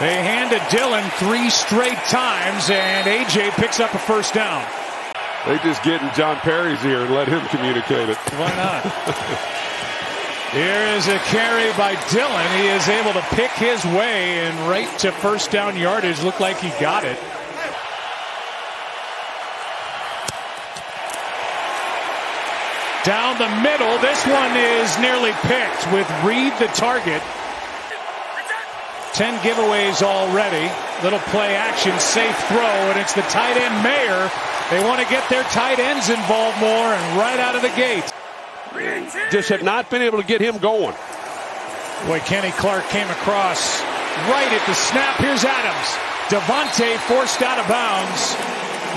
They hand to Dillon three straight times, and A.J. picks up a first down. They just get in John Perry's ear and let him communicate it. Why not? Here is a carry by Dillon. He is able to pick his way and right to first down yardage. Looked like he got it. Down the middle. This one is nearly picked with Reed the target. 10 giveaways already. Little play action, safe throw, and it's the tight end Mayer. They want to get their tight ends involved more and right out of the gate. Just have not been able to get him going. Boy, Kenny Clark came across right at the snap. Here's Adams. Davante forced out of bounds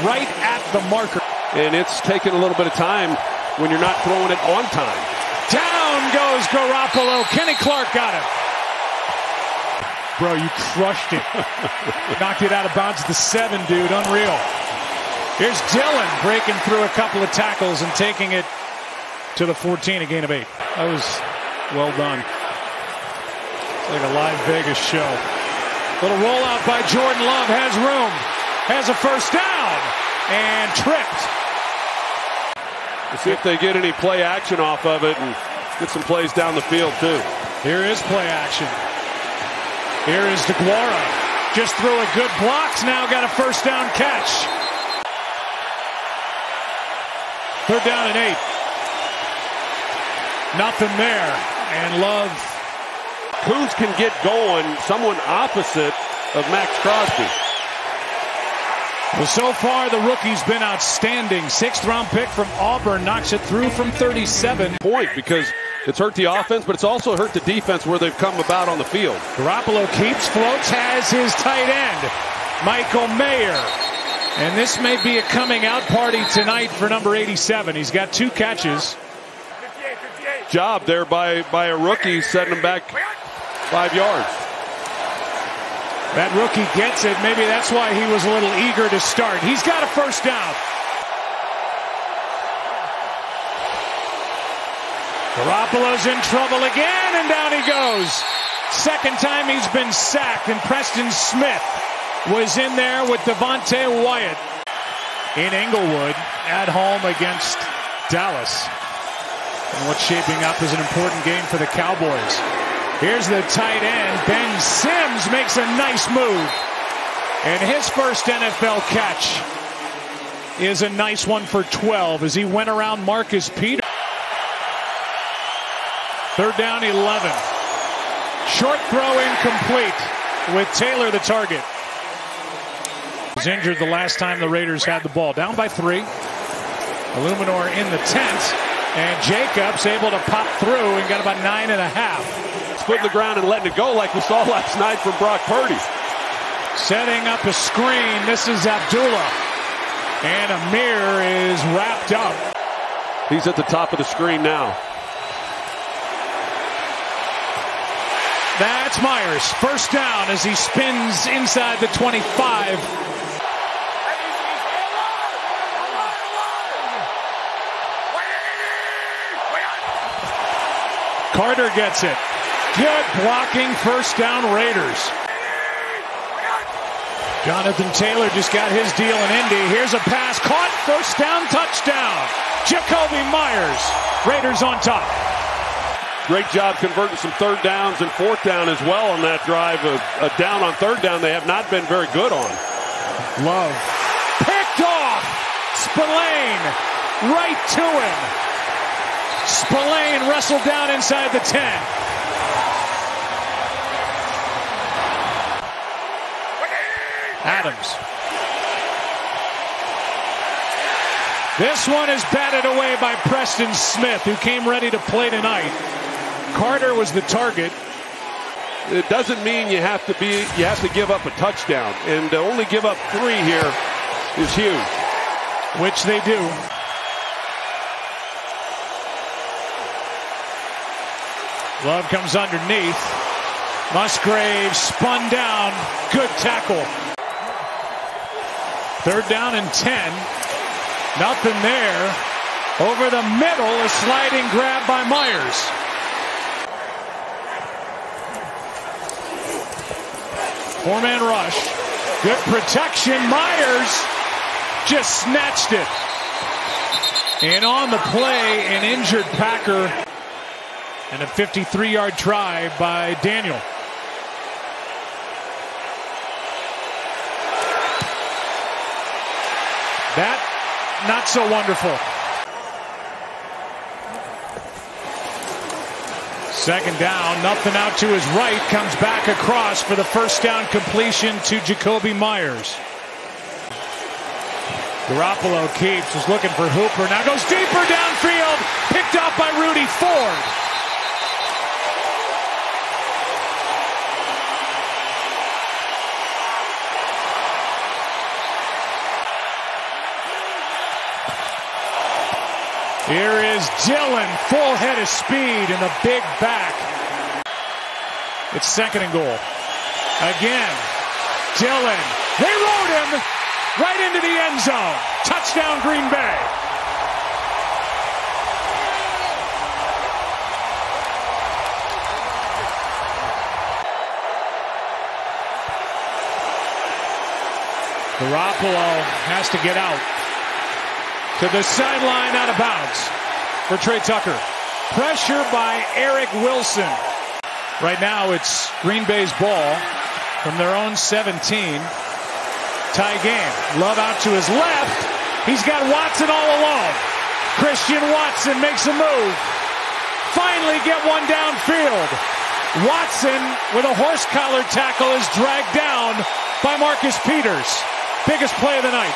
right at the marker. And it's taken a little bit of time when you're not throwing it on time. Down goes Garoppolo. Kenny Clark got him. Bro, you crushed it. Knocked it out of bounds at the seven, dude. Unreal. Here's Dillon breaking through a couple of tackles and taking it to the 14, a gain of eight. That was well done. It's like a live Vegas show. Little rollout by Jordan Love has room, has a first down, and tripped. Let's see if they get any play action off of it and get some plays down the field too. Here is play action. Here is DeGuara. Just threw a good blocks. Now got a first down catch. Third down and eight. Nothing there. And Love. Coons can get going. Someone opposite of Maxx Crosby. Well, so far the rookie's been outstanding. Sixth round pick from Auburn knocks it through from 37. Point because it's hurt the offense, but it's also hurt the defense where they've come about on the field. Garoppolo keeps, floats, has his tight end, Michael Mayer. And this may be a coming out party tonight for number 87. He's got two catches. Job there by, by a rookie setting him back five yards. That rookie gets it. Maybe that's why he was a little eager to start. He's got a first down. Garoppolo's in trouble again, and down he goes. Second time he's been sacked, and Preston Smith was in there with Devonte Wyatt in Inglewood at home against Dallas. And what's shaping up is an important game for the Cowboys. Here's the tight end. Ben Sims makes a nice move. And his first NFL catch is a nice one for 12 as he went around Marcus Peters. Third down 11. Short throw incomplete with Taylor the target. Was injured the last time the Raiders had the ball. Down by three. Illuminor in the tent. And Jacobs able to pop through and got about nine and a half. In the ground and letting it go like we saw last night from Brock Purdy. Setting up a screen. This is Abdullah. And Ameer is wrapped up. He's at the top of the screen now. That's Meyers. First down as he spins inside the 25. Carter gets it. Good blocking first down Raiders. Jonathan Taylor just got his deal in Indy. Here's a pass caught. First down touchdown. Jakobi Meyers. Raiders on top. Great job converting some third downs and fourth down as well on that drive. A, a down on third down they have not been very good on. Love. Picked off. Spillane. Right to him. Spillane wrestled down inside the 10. Adams. This one is batted away by Preston Smith, who came ready to play tonight. Carter was the target. It doesn't mean you have to be you have to give up a touchdown, and to only give up three here is huge, which they do. Love comes underneath. Musgrave spun down. Good tackle. Third down and 10. Nothing there. Over the middle, a sliding grab by Meyers. Four man rush. Good protection. Meyers just snatched it. And on the play, an injured Packer and a 53 yard try by Daniel. That not so wonderful. Second down, nothing out to his right, comes back across for the first down completion to Jakobi Meyers. Garoppolo keeps, is looking for Hooper, now goes deeper downfield, picked up by Rudy Ford. Here is Dillon, full head of speed and a big back. It's second and goal. Again, Dillon. They rode him right into the end zone. Touchdown, Green Bay. Garoppolo has to get out to the sideline out of bounds for Tre Tucker. Pressure by Eric Wilson. Right now it's Green Bay's ball from their own 17. Tie game. Love out to his left. He's got Watson all alone. Christian Watson makes a move. Finally get one downfield. Watson with a horse collar tackle is dragged down by Marcus Peters. Biggest play of the night.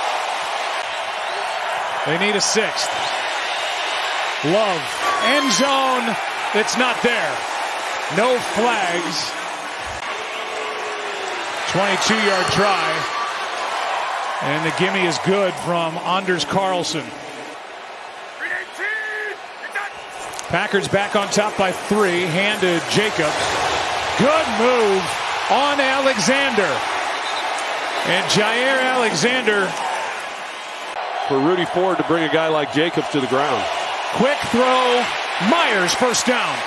They need a sixth. Love. End zone. It's not there. No flags. 22 yard try. And the gimme is good from Anders Carlson. Packers back on top by three. Hand to Jacobs. Good move on Alexander. And Jaire Alexander for Rudy Ford to bring a guy like Jacobs to the ground. Quick throw. Meyers first down.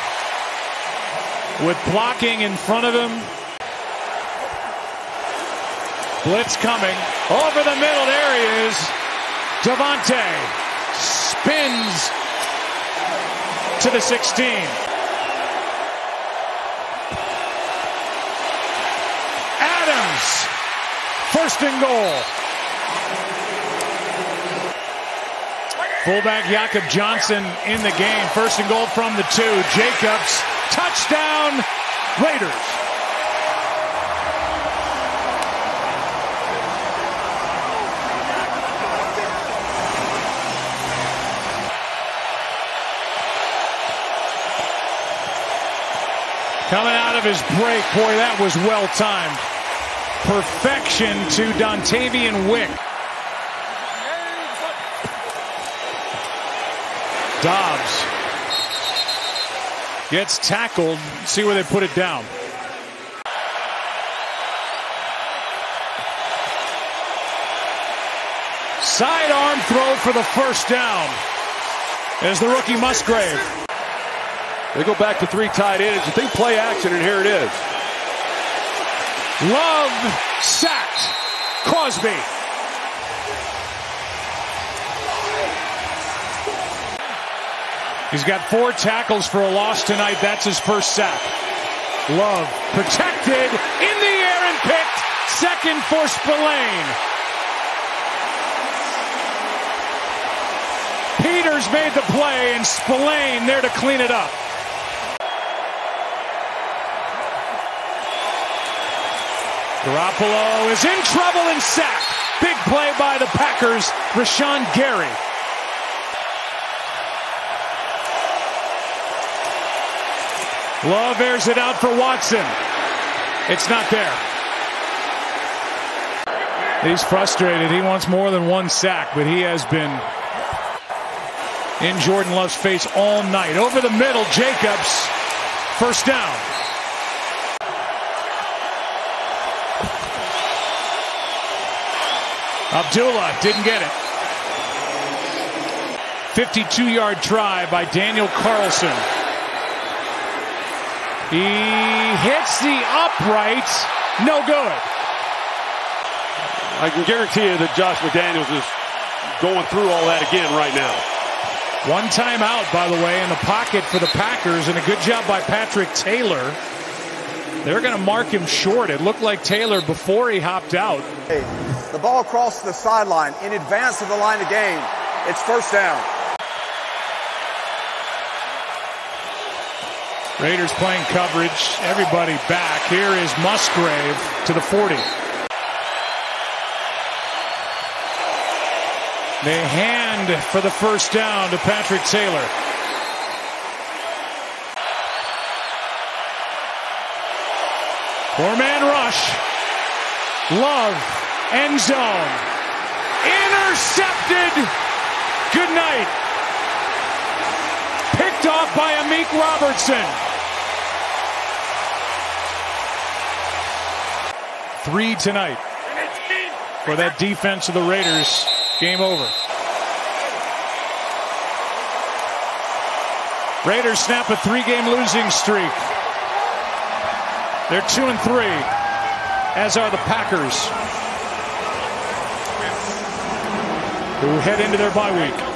With blocking in front of him. Blitz coming. Over the middle. There he is. Davante spins to the 16. Adams. First and goal. Fullback Jakob Johnson in the game. First and goal from the two. Jacobs. Touchdown. Raiders. Coming out of his break, boy, that was well timed. Perfection to Dontayvion Wick. Doubs gets tackled. See where they put it down. Sidearm throw for the first down. As the rookie Musgrave. They go back to three tight ends. You think play action, and here it is. Love sacked. Crosby. He's got four tackles for a loss tonight. That's his first sack. Love protected in the air and picked. Second for Spillane. Peters made the play and Spillane there to clean it up. Garoppolo is in trouble and sacked. Big play by the Packers. Rashan Gary. Love airs it out for Watson. It's not there. He's frustrated. He wants more than one sack, but he has been in Jordan Love's face all night. Over the middle, Jacobs. First down. Abdullah didn't get it. 52 yard try by Daniel Carlson. He hits the upright No good. I can guarantee you that Josh McDaniels is going through all that again right now. One timeout, by the way, in the pocket for the Packers, and a good job by Patrick Taylor. They're going to mark him short. It looked like Taylor before he hopped out. The ball crossed the sideline in advance of the line of game. It's first down. Raiders playing coverage. Everybody back. Here is Musgrave to the 40. They hand for the first down to Patrick Taylor. Four man rush. Love. End zone. Intercepted. Good night. Picked off by Amik Robertson. Three tonight for that defense of the Raiders. Game over. Raiders snap a three-game losing streak. They're two and three, as are the Packers, who head into their bye week.